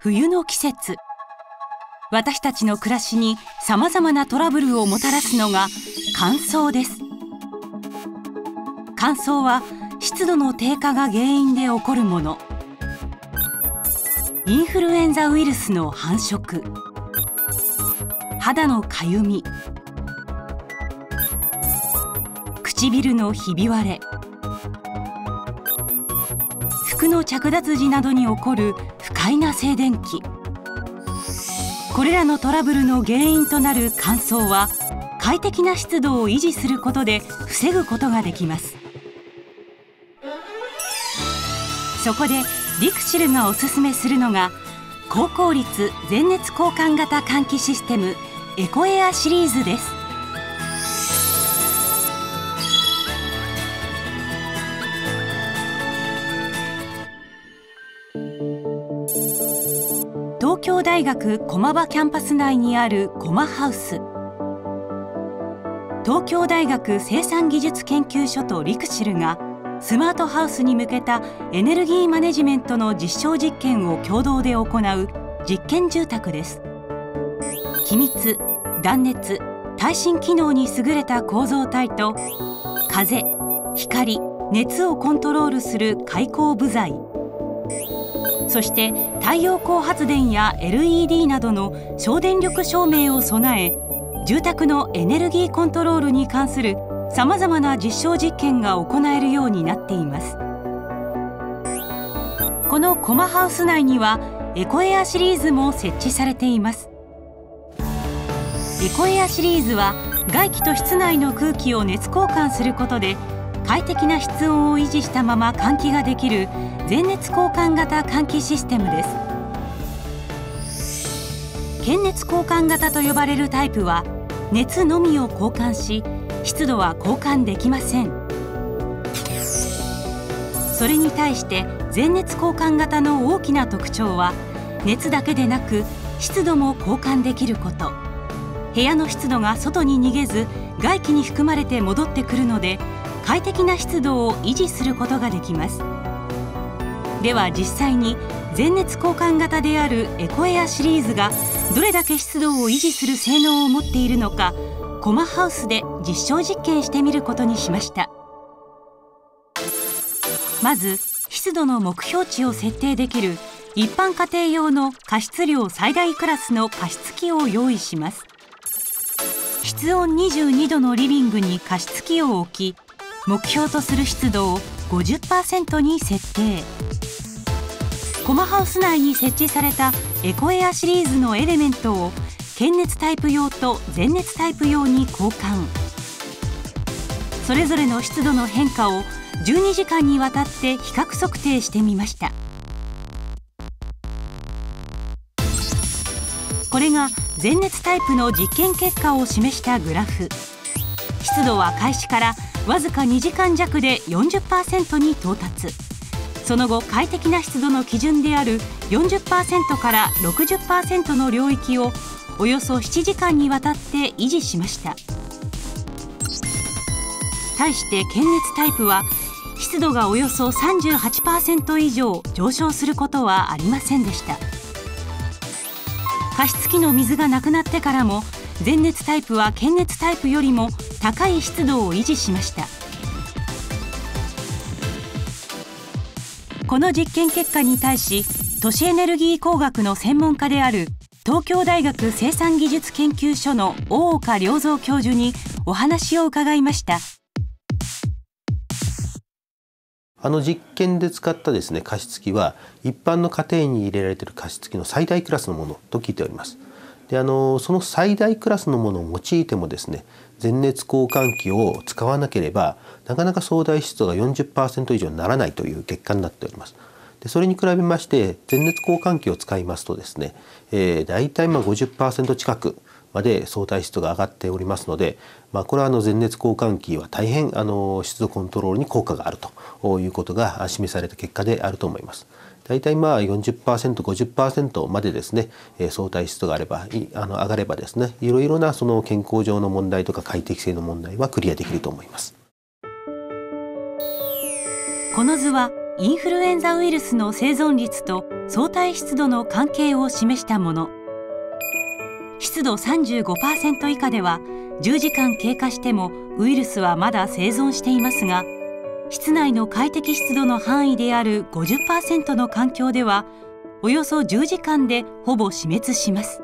冬の季節。私たちの暮らしにさまざまなトラブルをもたらすのが乾燥です。乾燥は湿度の低下が原因で起こるもの。インフルエンザウイルスの繁殖。肌のかゆみ。唇のひび割れ。服の着脱時などに起こる不快な静電気。これらのトラブルの原因となる乾燥は快適な湿度を維持することで防ぐことができます。そこでリクシルがおすすめするのが高効率全熱交換型換気システムエコエアシリーズです。東京大学駒場キャンパス内にあるコマハウス。東京大学生産技術研究所とリクシルがスマートハウスに向けたエネルギーマネジメントの実証実験を共同で行う実験住宅です。気密断熱耐震機能に優れた構造体と風光熱をコントロールする開口部材。そして太陽光発電や LED などの省電力照明を備え住宅のエネルギーコントロールに関するさまざまな実証実験が行えるようになっています。このコマハウス内にはエコエアシリーズも設置されています。エコエアシリーズは外気と室内の空気を熱交換することで快適な室温を維持したまま換気ができる全熱交換型換気システムです。検熱交換型と呼ばれるタイプは熱のみを交換し湿度は交換できません。それに対して全熱交換型の大きな特徴は熱だけでなく湿度も交換できること。部屋の湿度が外に逃げず外気に含まれて戻ってくるので快適な湿度を維持することができます。では実際に全熱交換型であるエコエアシリーズがどれだけ湿度を維持する性能を持っているのかコマハウスで実証実験してみることにしました。まず湿度の目標値を設定できる一般家庭用の加湿量最大クラスの加湿器を用意します。室温22度のリビングに加湿器を置き目標とする湿度を50%に設定。コマハウス内に設置されたエコエアシリーズのエレメントを検熱タイプ用と全熱タイプ用に交換。それぞれの湿度の変化を12時間にわたって比較測定してみました。これが全熱タイプの実験結果を示したグラフ。湿度は開始からわずか2時間弱で40%に到達。その後快適な湿度の基準である40%から60%の領域をおよそ7時間にわたって維持しました。対して検熱タイプは湿度がおよそ38%以上上昇することはありませんでした。加湿器の水がなくなってからも全熱タイプは検熱タイプよりも高い湿度を維持しましたこの実験結果に対し都市エネルギー工学の専門家である東京大学生産技術研究所の大岡良三教授にお話を伺いましたあの実験で使ったですね加湿器は一般の家庭に入れられている加湿器の最大クラスのものと聞いております。であのその最大クラスのものを用いてもですね全熱交換器を使わなければなかなか相対湿度が40%以上にならないという結果になっております。でそれに比べまして全熱交換器を使いますとですね、えー、大体まあ50%近くまで相対湿度が上がっておりますので、まあ、これはあの全熱交換器は大変あの湿度コントロールに効果があるということが示された結果であると思います。大体まあ 40%50% までですね相対湿度があればあの上がればですねいろいろなその健康上の問題とか快適性の問題はクリアできると思います。この図はインフルエンザウイルスの生存率と相対湿度の関係を示したもの湿度35%以下では10時間経過してもウイルスはまだ生存していますが室内の快適湿度の範囲である50%の環境ではおよそ10時間でほぼ死滅します。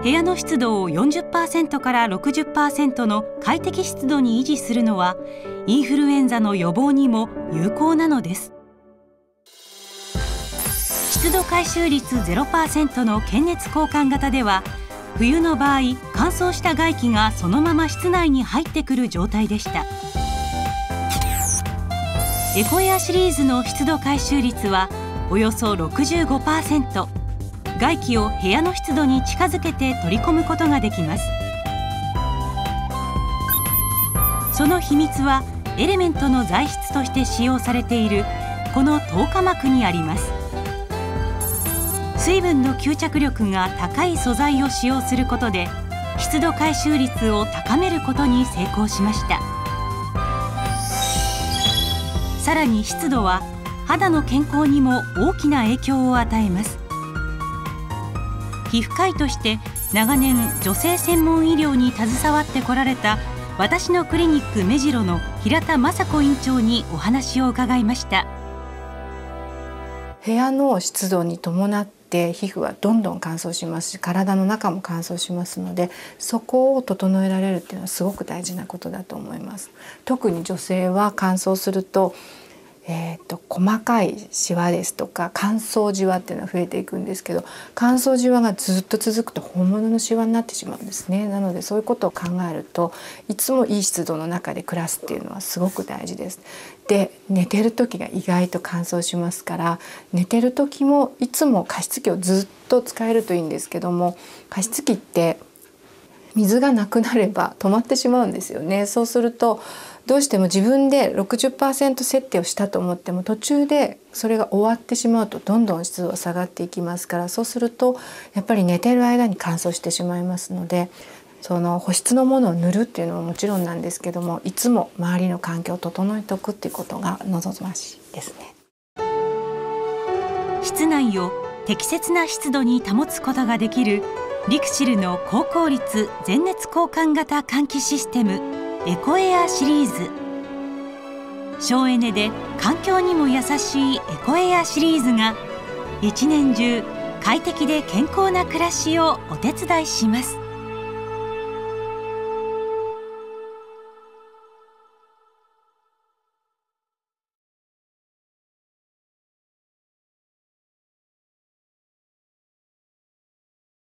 部屋の湿度を40%から60%の快適湿度に維持するのはインフルエンザの予防にも有効なのです。湿度回収率0%の検熱交換型では冬の場合乾燥した外気がそのまま室内に入ってくる状態でした。エコエアシリーズの湿度回収率はおよそ65%外気を部屋の湿度に近づけて取り込むことができます。その秘密はエレメントの材質として使用されているこの透過膜にあります。水分の吸着力が高い素材を使用することで湿度回収率を高めることに成功しました。さらに湿度は肌の健康にも大きな影響を与えます。皮膚科医として長年女性専門医療に携わってこられた私のクリニック目白の平田雅子院長にお話を伺いました。部屋の湿度に伴って皮膚はどんどん乾燥しますし体の中も乾燥しますのでそこを整えられるっていうのはすごく大事なことだと思います。特に女性は乾燥するとえーと、細かいシワですとか乾燥じわっていうのは増えていくんですけど乾燥じわがずっと続くと本物のシワになってしまうんですねなのでそういうことを考えるといつもいい湿度の中で暮らすっていうのはすごく大事です。で寝てる時が意外と乾燥しますから寝てる時もいつも加湿器をずっと使えるといいんですけども加湿器って水がなくなれば止まってしまうんですよねそうするとどうしても自分で60%設定をしたと思っても途中でそれが終わってしまうとどんどん湿度が下がっていきますからそうするとやっぱり寝てる間に乾燥してしまいますのでその保湿のものを塗るっていうのももちろんなんですけどもいつも周りの環境を整えておくっていうことが望ましいですね。室内を適切な湿度に保つことができるリクシルの高効率全熱交換型換気システムエコエアシリーズ。省エネで環境にも優しいエコエアシリーズが一年中快適で健康な暮らしをお手伝いします。